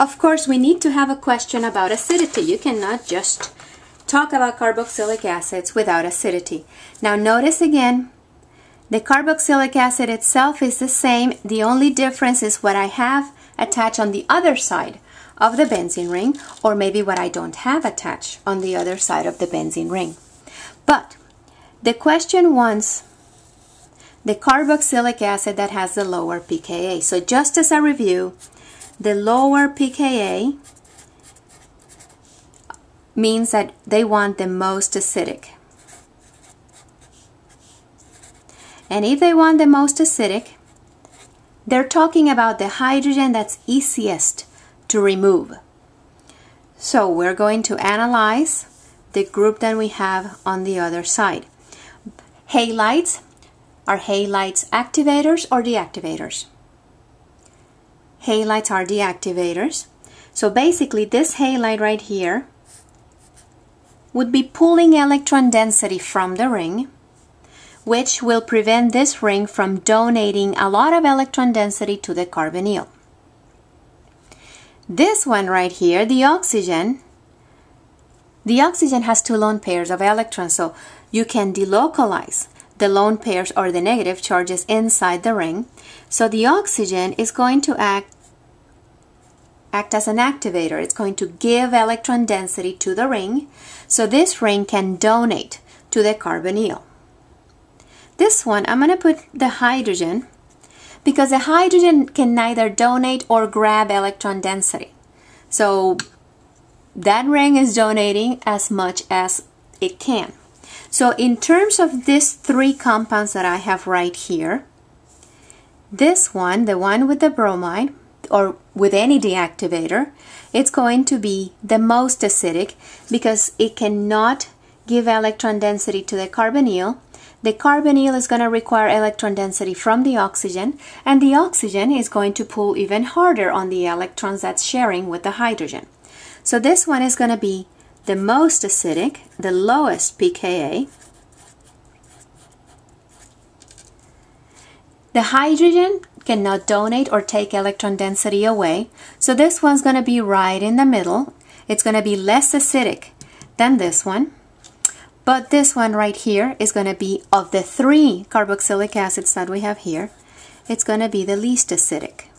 Of course, we need to have a question about acidity. You cannot just talk about carboxylic acids without acidity. Now notice again, the carboxylic acid itself is the same. The only difference is what I have attached on the other side of the benzene ring or maybe what I don't have attached on the other side of the benzene ring. But the question wants the carboxylic acid that has the lower pKa. So just as a review, the lower pKa means that they want the most acidic. And if they want the most acidic, they're talking about the hydrogen that's easiest to remove. So we're going to analyze the group that we have on the other side. Halides are halides activators or deactivators? Halides are deactivators. So basically this halide right here would be pulling electron density from the ring which will prevent this ring from donating a lot of electron density to the carbonyl. This one right here, the oxygen, the oxygen has two lone pairs of electrons, so you can delocalize the lone pairs or the negative charges inside the ring. So the oxygen is going to act act as an activator. It's going to give electron density to the ring, so this ring can donate to the carbonyl. This one, I'm going to put the hydrogen because the hydrogen can neither donate or grab electron density. So that ring is donating as much as it can. So in terms of these three compounds that I have right here, this one, the one with the bromide, or with any deactivator, it's going to be the most acidic because it cannot give electron density to the carbonyl the carbonyl is going to require electron density from the oxygen, and the oxygen is going to pull even harder on the electrons that's sharing with the hydrogen. So this one is going to be the most acidic, the lowest pKa. The hydrogen cannot donate or take electron density away, so this one's going to be right in the middle. It's going to be less acidic than this one. But this one right here is going to be, of the three carboxylic acids that we have here, it's going to be the least acidic.